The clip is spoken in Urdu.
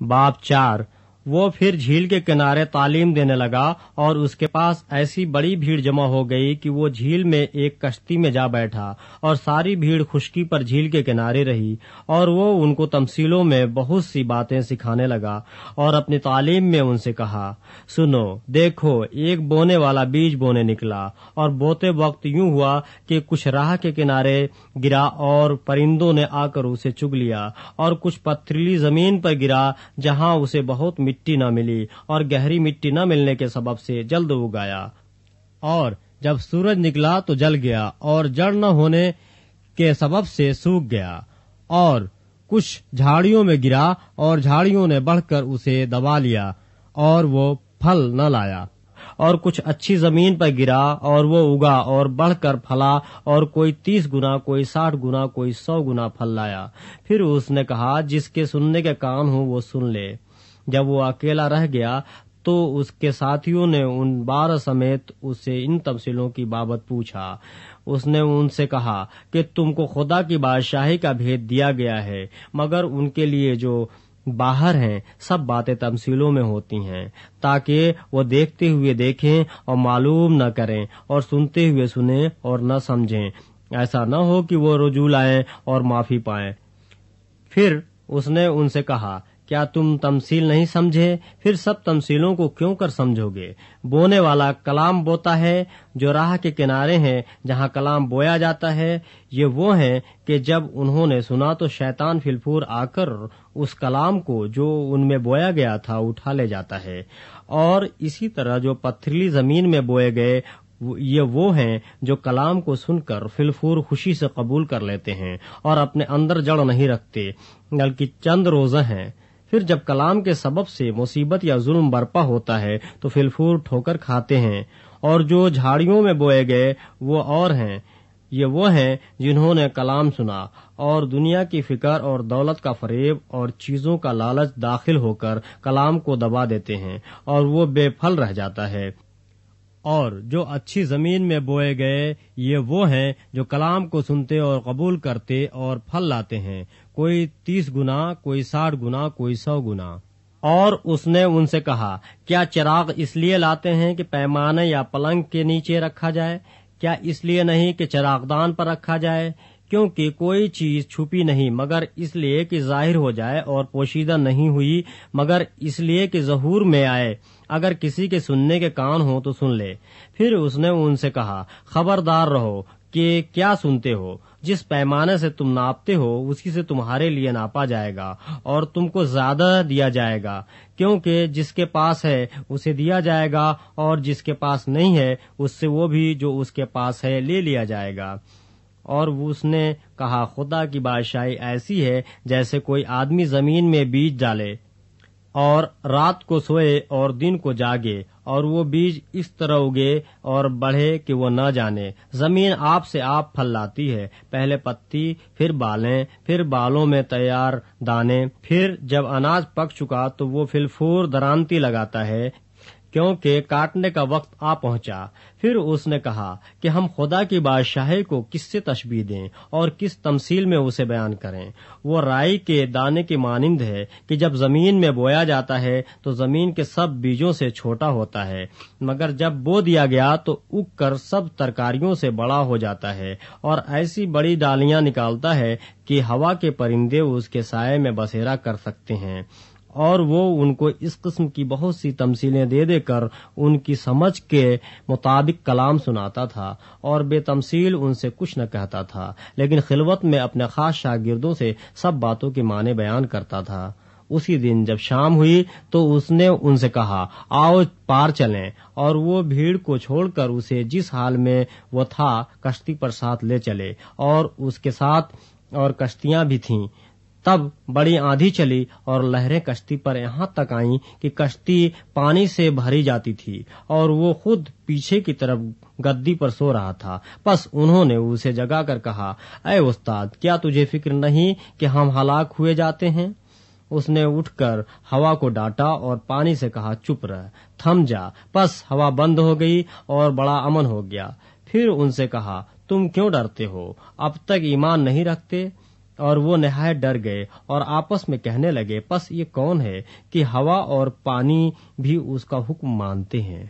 باپ چار وہ پھر جھیل کے کنارے تعلیم دینے لگا اور اس کے پاس ایسی بڑی بھیڑ جمع ہو گئی کہ وہ جھیل میں ایک کشتی میں جا بیٹھا اور ساری بھیڑ خشکی پر جھیل کے کنارے رہی اور وہ ان کو تمثیلوں میں بہت سی باتیں سکھانے لگا اور اپنی تعلیم میں ان سے کہا، سنو، دیکھو، ایک بونے والا بیج بونے نکلا اور بوتے وقت یوں ہوا کہ کچھ راہ کے کنارے گرا اور پرندوں نے آ کر اسے چگ لیا اور کچھ پتھریلی زمین پر گرا جہاں اسے بہت مٹی مٹی نہ ملی اور گہری مٹی نہ ملنے کے سبب سے جلد اگایا۔ اور جب سورج نکلا تو جل گیا اور جڑ نہ ہونے کے سبب سے سوکھ گیا اور کچھ جھاڑیوں میں گرا اور جھاڑیوں نے بڑھ کر اسے دبا لیا اور وہ پھل نہ لایا۔ اور کچھ اچھی زمین پر گرا اور وہ اگا اور بڑھ کر پھلا اور کوئی تیس گنا، کوئی ساٹھ گنا، کوئی سو گنا پھل لایا۔ پھر اس نے کہا، جس کے سننے کے کان ہوں وہ سن لے۔ جب وہ اکیلا رہ گیا تو اس کے ساتھیوں نے ان بارہ سمیت اسے ان تفصیلوں کی بابت پوچھا۔ اس نے ان سے کہا کہ تم کو خدا کی بادشاہی کا بھید دیا گیا ہے، مگر ان کے لیے جو باہر ہیں، سب باتیں تمثیلوں میں ہوتی ہیں، تاکہ وہ دیکھتے ہوئے دیکھیں اور معلوم نہ کریں اور سنتے ہوئے سنیں اور نہ سمجھیں۔ ایسا نہ ہو کہ وہ رجوع لائیں اور معافی پائیں۔ پھر اس نے ان سے کہا کیا تم تمثیل نہیں سمجھے؟ پھر سب تمثیلوں کو کیوں کر سمجھو گے بونے والا کلام بوتا ہے جو راہ کے کنارے ہیں جہاں کلام بویا جاتا ہے۔ یہ وہ ہیں کہ جب انہوں نے سنا تو شیطان فلفور آ کر اس کلام کو جو ان میں بویا گیا تھا اٹھا لے جاتا ہے۔ اور اسی طرح جو پتھریلی زمین میں بوئے گئے یہ وہ ہیں جو کلام کو سن کر فلفور خوشی سے قبول کر لیتے ہیں اور اپنے اندر جڑ نہیں رکھتے، بلکہ چند روزہ ہیں۔ پھر جب کلام کے سبب سے مصیبت یا ظلم برپا ہوتا ہے، تو فلفور ٹھوکر کھاتے ہیں۔ اور جو جھاڑیوں میں بوئے گئے، وہ اور ہیں۔ یہ وہ ہیں جنہوں نے کلام سنا۔ اور دنیا کی فکر اور دولت کا فریب اور چیزوں کا لالچ داخل ہو کر کلام کو دبا دیتے ہیں۔ اور وہ بے پھل رہ جاتا ہے۔ اور جو اچھی زمین میں بوئے گئے، یہ وہ ہیں جو کلام کو سنتے اور قبول کرتے اور پھل لاتے ہیں۔ کوئی تیس گنا، کوئی ساٹھ گنا، کوئی سو گنا۔ اور اس نے ان سے کہا، کیا چراغ اس لیے لاتے ہیں کہ پیمانے یا پلنگ کے نیچے رکھا جائے؟ کیا اس لیے نہیں کہ چراغ دان پر رکھا جائے؟ کیونکہ کوئی چیز چھپی نہیں، مگر اس لیے کہ ظاہر ہو جائے اور پوشیدہ نہیں ہوئی، مگر اس لیے کہ ظہور میں آئے۔ اگر کسی کے سننے کے کان ہو تو سن لے۔ پھر اس نے ان سے کہا، خبردار رہو کہ کیا سنتے ہو۔ جس پیمانے سے تم ناپتے ہو، اسی سے تمہارے لیے ناپا جائے گا اور تم کو زیادہ دیا جائے گا۔ کیونکہ جس کے پاس ہے، اسے دیا جائے گا اور جس کے پاس نہیں ہے، اس سے وہ بھی جو اس کے پاس ہے، لے لیا جائے گا۔ اور اس نے کہا، خدا کی بادشاہی ایسی ہے جیسے کوئی آدمی زمین میں بیج ڈالے اور رات کو سوئے اور دن کو جاگے اور وہ بیج اس طرح اگے اور بڑھے کہ وہ نہ جانے۔ زمین آپ سے آپ پھل لاتی ہے۔ پہلے پتی، پھر بالیں، پھر بالوں میں تیار دانے، پھر جب اناج پک چکا تو وہ فلفور درانتی لگاتا ہے۔ کیونکہ کاٹنے کا وقت آ پہنچا۔ پھر اس نے کہا کہ ہم خدا کی بادشاہی کو کس سے تشبیح دیں اور کس تمثیل میں اسے بیان کریں۔ وہ رائی کے دانے کی مانند ہے کہ جب زمین میں بویا جاتا ہے تو زمین کے سب بیجوں سے چھوٹا ہوتا ہے، مگر جب بو دیا گیا تو اگ کر سب ترکاریوں سے بڑا ہو جاتا ہے اور ایسی بڑی ڈالیاں نکالتا ہے کہ ہوا کے پرندے اس کے سائے میں بسیرا کر سکتے ہیں۔ اور وہ ان کو اس قسم کی بہت سی تمثیلیں دے دے کر ان کی سمجھ کے مطابق کلام سناتا تھا اور بے تمثیل ان سے کچھ نہ کہتا تھا، لیکن خلوت میں اپنے خاص شاگردوں سے سب باتوں کے معنی بیان کرتا تھا۔ اسی دن جب شام ہوئی تو اس نے ان سے کہا، آؤ پار چلیں۔ اور وہ بھیڑ کو چھوڑ کر اسے جس حال میں وہ تھا، کشتی پر ساتھ لے چلے اور اس کے ساتھ اور کشتیاں بھی تھیں۔ تب بڑی آندھی چلی اور لہریں کشتی پر یہاں تک آئیں کہ کشتی پانی سے بھری جاتی تھی اور وہ خود پیچھے کی طرف گدی پر سو رہا تھا۔ بس انہوں نے اسے جگا کر کہا، اے استاد، کیا تجھے فکر نہیں کہ ہم ہلاک ہوئے جاتے ہیں؟ اس نے اٹھ کر ہوا کو ڈانٹا اور پانی سے کہا، چپ رہ، تھم جا۔ بس ہوا بند ہو گئی اور بڑا امن ہو گیا۔ پھر ان سے کہا، تم کیوں ڈرتے ہو؟ اب تک ایمان نہیں رکھتے؟ اور وہ نہایت ڈر گئے اور آپس میں کہنے لگے، پس یہ کون ہے کہ ہوا اور پانی بھی اس کا حکم مانتے ہیں؟